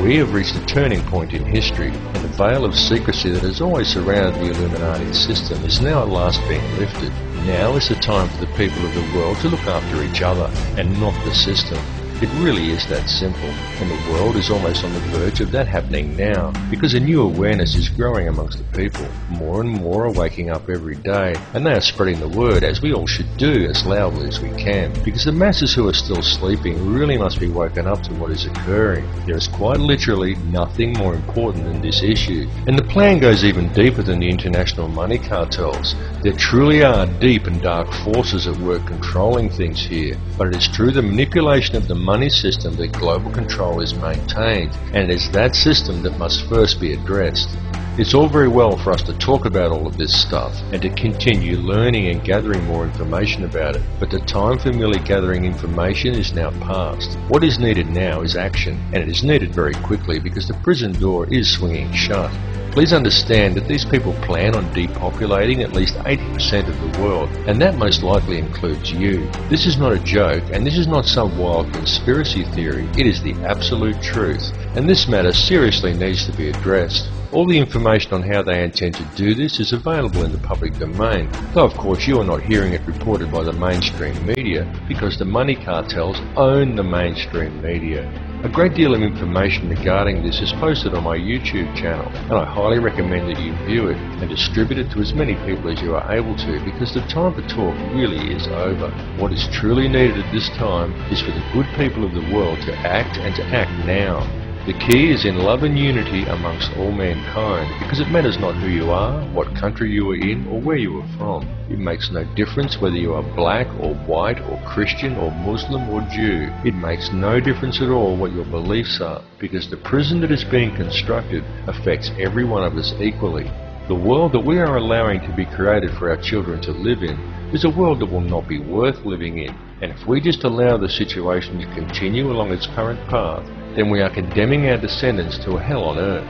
We have reached a turning point in history, and the veil of secrecy that has always surrounded the Illuminati system is now at last being lifted. Now is the time for the people of the world to look after each other and not the system. It really is that simple, and the world is almost on the verge of that happening now, because a new awareness is growing amongst the people. More and more are waking up every day, and they are spreading the word, as we all should do, as loudly as we can, because the masses who are still sleeping really must be woken up to what is occurring. There is quite literally nothing more important than this issue, and the plan goes even deeper than the international money cartels. There truly are deep and dark forces at work controlling things here, but it is through the manipulation of the money system that global control is maintained, and it is that system that must first be addressed. It's all very well for us to talk about all of this stuff and to continue learning and gathering more information about it, but the time for merely gathering information is now past. What is needed now is action, and it is needed very quickly because the prison door is swinging shut. Please understand that these people plan on depopulating at least 80% of the world, and that most likely includes you. This is not a joke, and this is not some wild conspiracy theory, it is the absolute truth, and this matter seriously needs to be addressed. All the information on how they intend to do this is available in the public domain, though of course you are not hearing it reported by the mainstream media because the money cartels own the mainstream media. A great deal of information regarding this is posted on my YouTube channel, and I highly recommend that you view it and distribute it to as many people as you are able to because the time for talk really is over. What is truly needed at this time is for the good people of the world to act and to act now. The key is in love and unity amongst all mankind, because it matters not who you are, what country you are in, or where you are from. It makes no difference whether you are black or white or Christian or Muslim or Jew. It makes no difference at all what your beliefs are, because the prison that is being constructed affects every one of us equally. The world that we are allowing to be created for our children to live in is a world that will not be worth living in. And if we just allow the situation to continue along its current path, then we are condemning our descendants to a hell on earth.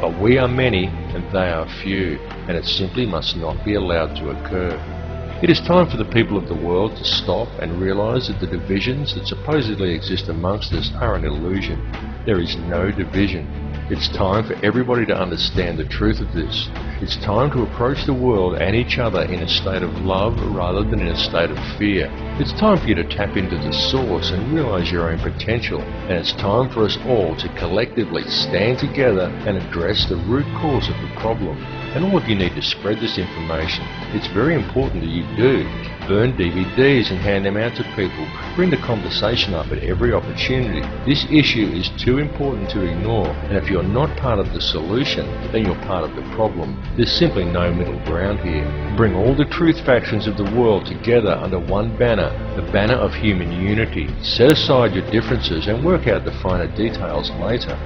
But we are many and they are few, and it simply must not be allowed to occur. It is time for the people of the world to stop and realize that the divisions that supposedly exist amongst us are an illusion. There is no division. It's time for everybody to understand the truth of this. It's time to approach the world and each other in a state of love rather than in a state of fear. It's time for you to tap into the source and realize your own potential. And it's time for us all to collectively stand together and address the root cause of the problem. And all of you need to spread this information. It's very important that you do. Burn DVDs and hand them out to people. Bring the conversation up at every opportunity. This issue is too important to ignore, and if you're not part of the solution, then you're part of the problem. There's simply no middle ground here. Bring all the truth factions of the world together under one banner, the banner of human unity. Set aside your differences and work out the finer details later.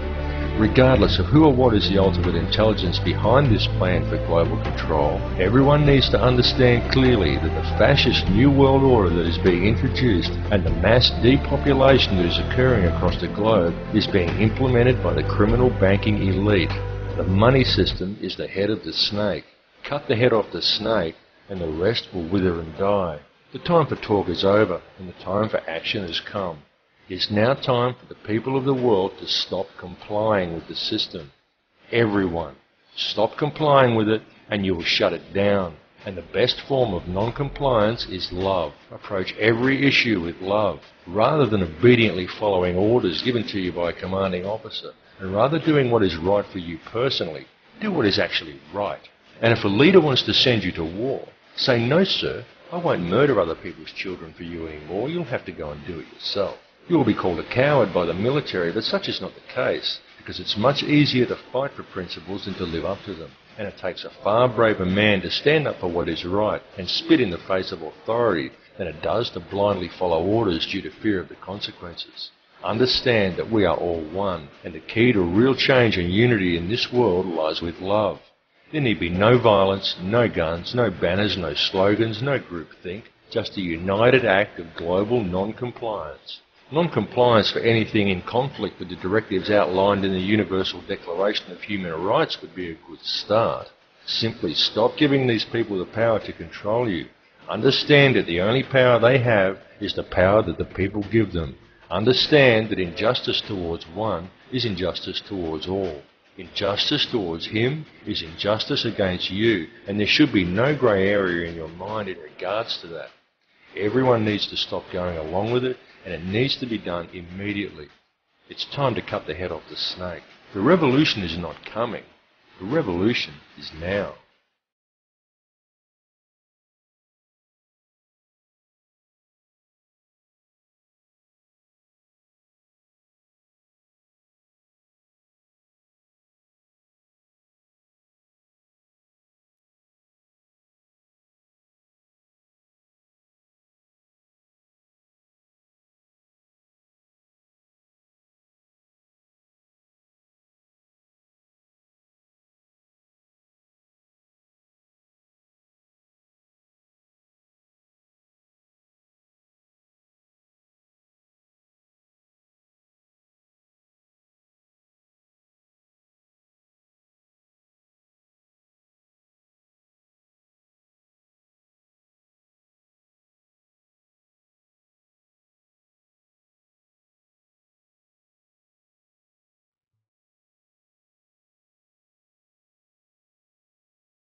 Regardless of who or what is the ultimate intelligence behind this plan for global control, everyone needs to understand clearly that the fascist New World Order that is being introduced and the mass depopulation that is occurring across the globe is being implemented by the criminal banking elite. The money system is the head of the snake. Cut the head off the snake and the rest will wither and die. The time for talk is over and the time for action has come. It's now time for the people of the world to stop complying with the system. Everyone. Stop complying with it and you will shut it down. And the best form of non-compliance is love. Approach every issue with love, rather than obediently following orders given to you by a commanding officer. And rather doing what is right for you personally, do what is actually right. And if a leader wants to send you to war, say, no sir, I won't murder other people's children for you anymore, you'll have to go and do it yourself. You will be called a coward by the military, but such is not the case, because it's much easier to fight for principles than to live up to them. And it takes a far braver man to stand up for what is right and spit in the face of authority than it does to blindly follow orders due to fear of the consequences. Understand that we are all one, and the key to real change and unity in this world lies with love. There need be no violence, no guns, no banners, no slogans, no groupthink, just a united act of global non-compliance. Non-compliance for anything in conflict with the directives outlined in the Universal Declaration of Human Rights would be a good start. Simply stop giving these people the power to control you. Understand that the only power they have is the power that the people give them. Understand that injustice towards one is injustice towards all. Injustice towards him is injustice against you, and there should be no grey area in your mind in regards to that. Everyone needs to stop going along with it, and it needs to be done immediately. It's time to cut the head off the snake. The revolution is not coming. The revolution is now.